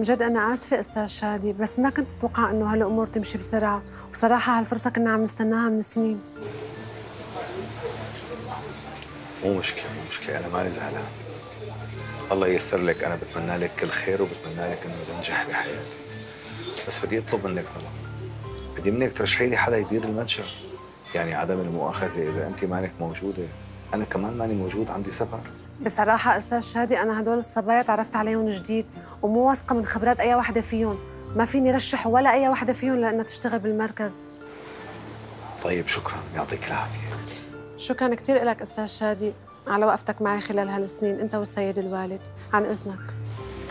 عن جد أنا آسفة أستاذ شادي بس ما كنت متوقعة إنه هالأمور تمشي بسرعة وبصراحة هالفرصة كنا عم نستناها من سنين. مو مشكلة مو مشكلة أنا ماني زعلان. الله ييسر لك أنا بتمنى لك كل خير وبتمنى لك إنه تنجح بحياتك. بس بدي أطلب منك طلب. بدي منك ترشحي لي حدا يدير المتجر يعني عدم المؤاخذة إذا أنت مانك موجودة. أنا كمان ماني موجود عندي سفر. بصراحة أستاذ شادي أنا هدول الصبايا تعرفت عليهم جديد ومو واثقة من خبرات أي وحدة فيهم. ما فيني رشح ولا أي وحدة فيهم لأنها تشتغل بالمركز. طيب شكرا. يعطيك العافية. شكرا كثير لك أستاذ شادي على وقفتك معي خلال هالسنين أنت والسيد الوالد. عن إذنك.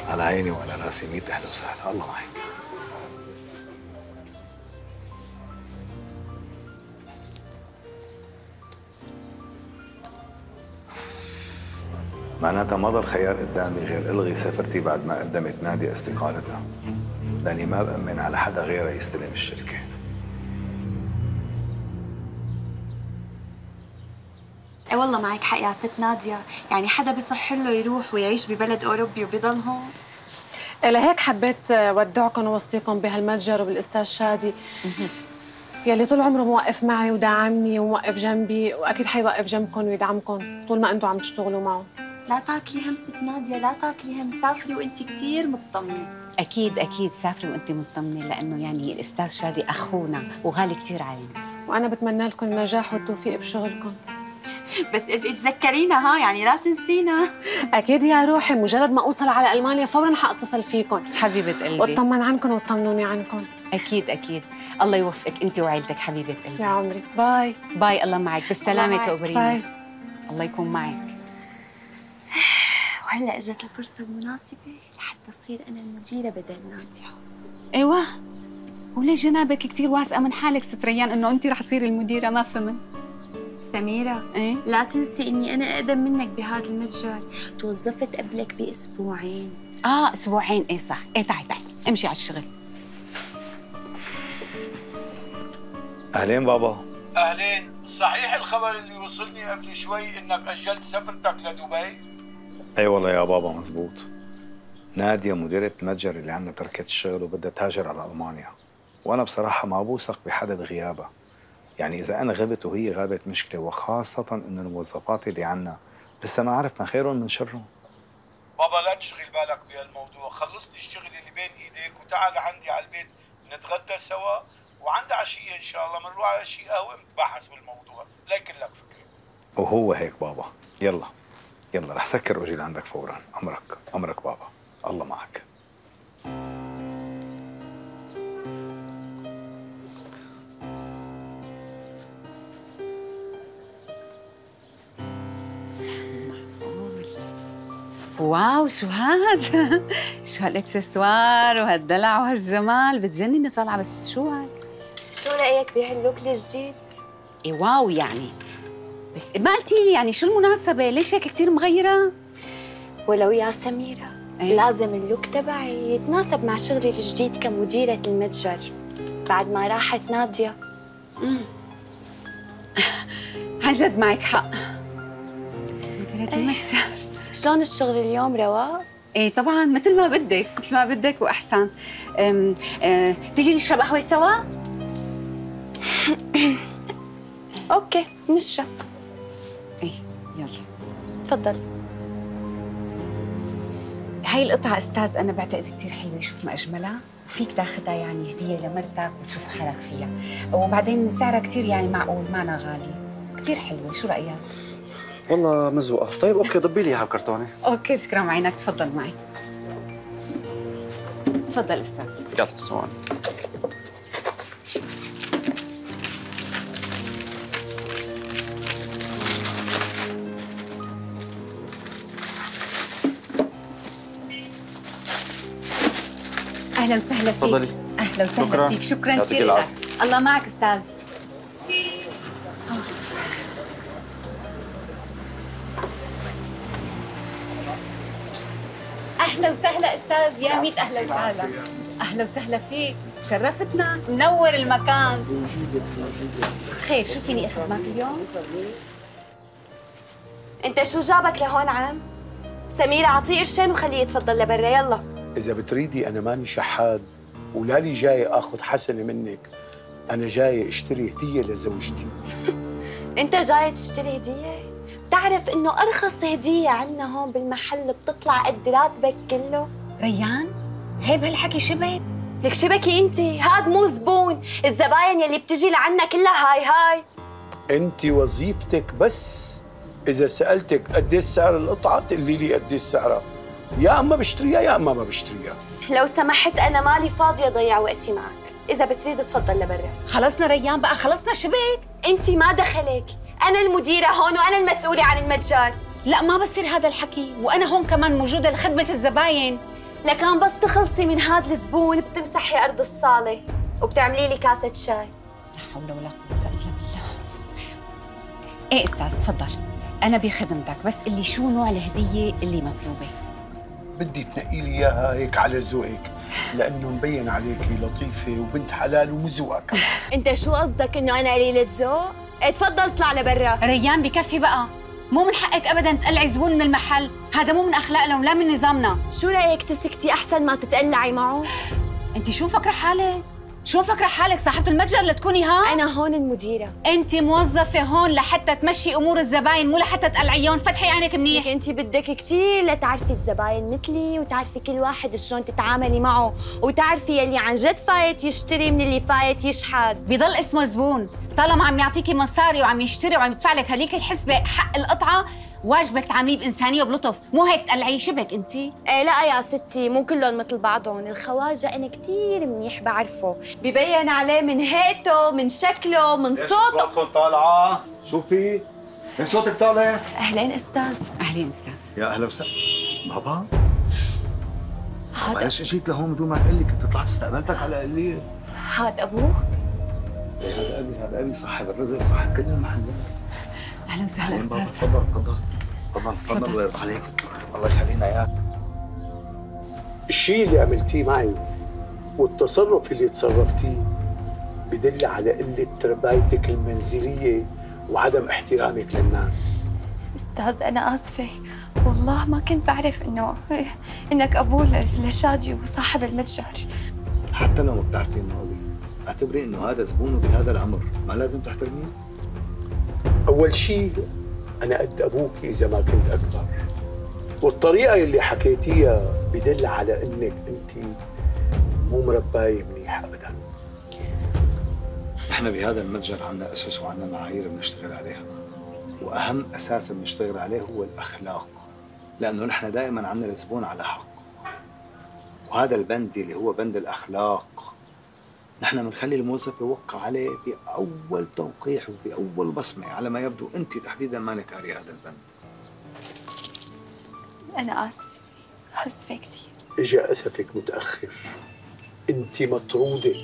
على عيني وعلى رأسي ميت أهلا وسهلا. الله معك. معناتها ما ضل خيار قدامي غير إلغي سفرتي بعد ما قدمت نادي استقالتها. لاني ما بأمن على حدا غيرها يستلم الشركة. اي والله معك حق يا ست نادية. يعني حدا بصح له يروح ويعيش ببلد أوروبي وبيضل هون؟ لهيك حبيت ودعكم ووصيكم بهالمتجر وبالاستاذ شادي. يلي طول عمره موقف معي وداعمني وموقف جنبي وأكيد حيوقف جنبكم ويدعمكم طول ما أنتم عم تشتغلوا معه. لا تاكلي هم ست نادية لا تاكلي هم سافري وإنت كثير مطمنة. أكيد أكيد سافري وإنت مطمنة لأنه يعني الأستاذ شادي أخونا وغالي كثير علينا وأنا بتمنى لكم النجاح والتوفيق بشغلكم. بس ابقي تذكرينا ها يعني لا تنسينا. أكيد يا روحي مجرد ما أوصل على ألمانيا فورا حأتصل فيكم. حبيبة قلبي. وأطمن عنكم وتطمنوني عنكم. أكيد أكيد. الله يوفقك أنت وعيلتك حبيبة قلبي. يا عمري. bye. bye الله معك. بالسلامة. تقبرينا bye. الله يكون معك. وهلأ اجت الفرصة المناسبة لحتى أصير أنا المديرة بدل نادية أيوه وليش جنابك كثير واثقة من حالك ست ريان إنه انت رح تصيري المديرة؟ ما فهمت. سميرة إيه؟ لا تنسي إني أنا أقدم منك بهذا المتجر. توظفت قبلك بأسبوعين. آه أسبوعين. إيه صح. إيه تعي تعي. امشي على الشغل. أهلين بابا. أهلين. صحيح الخبر اللي وصلني قبل شوي إنك أجلت سفرتك لدبي؟ أي والله يا بابا مزبوط نادية مديرة المتجر اللي عندنا تركت الشغل وبدها تهاجر على ألمانيا. وأنا بصراحة ما بوثق بحدا بغيابها. يعني إذا أنا غبت وهي غابت مشكلة وخاصة إنه الموظفات اللي عندنا لسه ما عرفنا خيرهم من شرهم. بابا لا تشغل بالك بهالموضوع. خلص لي الشغل اللي بين إيديك وتعال عندي على البيت نتغدى سوا. وعند عشية إن شاء الله بنروح على شي قهوة نتبحث بالموضوع. لا يكون لك فكرة وهو هيك بابا. يلا. يلا رح سكر وأجي لعندك فورا. أمرك أمرك بابا. الله معك. واو شو هاد؟ شو هالاكسسوار وهالدلع وهالجمال؟ بتجنني طالعة بس شو هاد؟ شو رأيك بهال look الجديد؟ إيه wow يعني. بس ما قلتي لي يعني شو المناسبة؟ ليش هيك كثير مغيرة؟ ولو يا سميرة إيه؟ لازم ال look تبعي يتناسب مع شغلي الجديد كمديرة المتجر بعد ما راحت نادية. عن جد معك حق. مديرة المتجر. شلون الشغل اليوم رواق؟ إيه طبعا مثل ما بدك مثل ما بدك وأحسن. أم أه تيجي نشرب قهوة سوا؟ أوكي نشرب. يلا. تفضل. هاي القطعة أستاذ أنا بعتقد كتير حلوة شوف ما أجملها. وفيك تاخدها يعني هدية لمرتك وتشوف حالك فيها. وبعدين سعرها كتير يعني معقول مانا غالي. كتير حلوة شو رأيك؟ والله مزوقة. طيب okay ضبي لي إياها بكرتونة. okay تكرم عينك تفضل معي. تفضل أستاذ. يلا ثواني أهلا وسهلا فيك. تفضلي. أهلا وسهلا شكراً. فيك. شكرا كثير لك. الله معك أستاذ. أهلا وسهلا أستاذ يا ميت أهلا وسهلا. أهلا وسهلا فيك. شرفتنا. منور المكان. خير شو فيني أخذ معك اليوم. أنت شو جابك لهون عم؟ سميرة اعطيه قرشين وخليه يتفضل لبرا. يلا. إذا بتريدي أنا ماني شحاد ولا لي جاي آخذ حسنة منك أنا جاي أشتري هدية لزوجتي. أنت جاي تشتري هدية؟ بتعرف إنه أرخص هدية عنا هون بالمحل بتطلع قد راتبك كله؟ ريان هيب هالحكي شبك؟ لك شبكي أنت هاد مو زبون الزباين يلي بتجي لعنا كلها هاي هاي. أنت وظيفتك بس إذا سألتك قد إيه سعر القطعة تقولي لي قد إيه سعرها. يا أما بشتريها يا أما ما بشتريها. لو سمحت أنا مالي فاضية ضيع وقتي معك. إذا بتريد تفضل لبرا. خلصنا ريان بقى خلصنا شبك أنت ما دخلك. أنا المديرة هون وأنا المسؤولة عن المتجر. لا ما بصير هذا الحكي. وأنا هون كمان موجودة لخدمة الزباين. لكان بس تخلصي من هاد الزبون بتمسحي أرض الصالة. وبتعملي لي كاسة شاي. لا حول ولا قوة إلا بالله. إيه أستاذ تفضل. أنا بخدمتك بس اللي شو نوع الهدية اللي مطلوبة؟ بدي تنقي لي إياها هيك على ذوقك لأنه مبين عليكي لطيفة وبنت حلال ومزوقه كمان. أنت شو قصدك إنه أنا قليله ذوق إيه تفضل اطلع لبرا. ريان بكفي بقى. مو من حقك ابدا تقلعي زبون من المحل. هذا مو من اخلاقنا ولا من نظامنا. شو رأيك تسكتي أحسن ما تتقلعي معه؟ أنت شو مفكرة حالك؟ شو مفكرة حالك صاحبة المتجر لتكوني ها؟ أنا هون المديرة. أنت موظفة هون لحتى تمشي أمور الزباين مو لحتى تقلعيهم. فتحي عينك منيح. أنت بدك كثير لتعرفي الزباين مثلي وتعرفي كل واحد شلون تتعاملي معه وتعرفي يلي عن جد فايت يشتري من اللي فايت يشحد بضل اسمه زبون. طالما عم يعطيكي مصاري وعم يشتري وعم يدفع لك هليك الحسبة حق القطعة واجبك تعامليه بإنسانية وبلطف. مو هيك تقلعيه؟ شبك أنت. إيه لا يا ستي مو كلهم مثل بعضهم. الخواجة أنا كثير منيح بعرفه. ببين عليه من هيئته من شكله من صوته. صوتكم طالعة؟ شوفي. ليش صوتك طالع؟ أهلين أستاذ. أهلين أستاذ. يا أهلا وسهلا. بابا. هذا معلش اجيت لهون بدون ما تقول لي كنت طلعت استقبلتك على قليل هذا أبوك؟ إيه هذا أبي هذا أبي. صاحب الرزق صاحب كل المحلات. أهلا وسهلا أستاذ. تفضل تفضل. تفضل. تفضل. الله يرضى عليك. الله يخلينا اياك الشيء اللي عملتيه معي والتصرف اللي تصرفتيه بدل على قلة تربايتك المنزلية وعدم احترامك للناس. أستاذ أنا آسفة. والله ما كنت بعرف إنه إنك أبوه لشادي وصاحب المتجر. حتى لو ما بتعرفي إنه ابي اعتبري إنه هذا زبونه بهذا العمر. ما لازم تحترميه. أول شيء أنا قد أبوك إذا ما كنت أكبر. والطريقة اللي حكيتيها بدل على إنك أنت مو مرباية منيح أبدا. نحن بهذا المتجر عندنا اسس وعندنا معايير بنشتغل عليها. وأهم أساس بنشتغل عليه هو الأخلاق. لأنه نحن دائما عندنا الزبون على حق. وهذا البند اللي هو بند الأخلاق نحن بنخلي الموظف يوقع عليه باول توقيع وباول بصمة على ما يبدو. أنت تحديدا مانك قاري هذا البند؟ أنا آسفة. اسفه كثير إجا أسفك متأخر. أنت مطرودة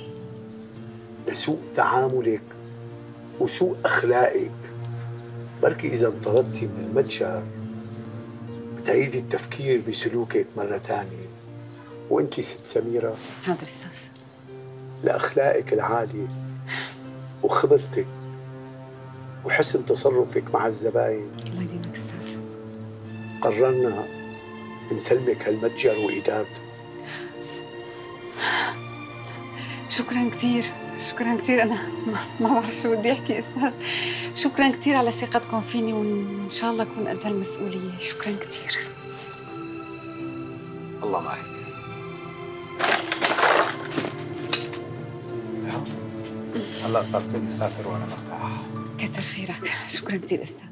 لسوء تعاملك وسوء أخلاقك. بركي إذا انطردتي من المتجر بتعيدي التفكير بسلوكك مرة تانية. وأنت ست سميرة. حاضر أستاذ لأخلاقك العالية وخبرتك وحسن تصرفك مع الزباين. الله يديمك أستاذ. قررنا نسلمك هالمتجر وإدارته. شكرا كثير شكرا كثير أنا ما, ما بعرف شو بدي أحكي أستاذ. شكرا كثير على ثقتكم فيني وإن شاء الله أكون قد هالمسؤوليه شكرا كثير الله معك. هلا صار فيني اسافر وأنا مرتاح كتر خيرك. شكرا كثير أستاذ.